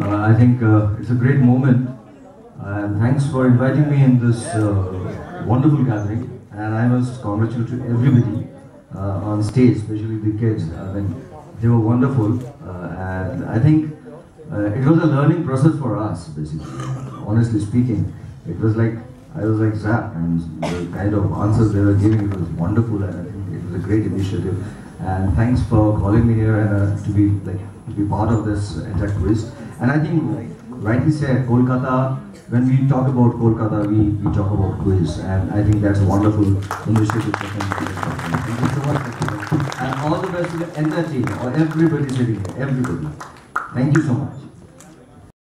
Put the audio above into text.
Uh, I think uh, it's a great moment. And thanks for inviting me in this uh, wonderful gathering. And I must congratulate everybody on stage, especially the kids. I mean, they were wonderful. And I think it was a learning process for us, basically. Honestly speaking, it was like I was like zapped, and the kind of answers they were giving was wonderful, and I think it was a great initiative. And thanks for calling me here uh, to be like to be part of this entire quiz. And I think, rightly said, Kolkata. When we talk about Kolkata, we, we talk about quiz, and I think that's a wonderful initiative. Thank you so much, and all the best to the team, or everybody sitting here, everybody. Thank you so much.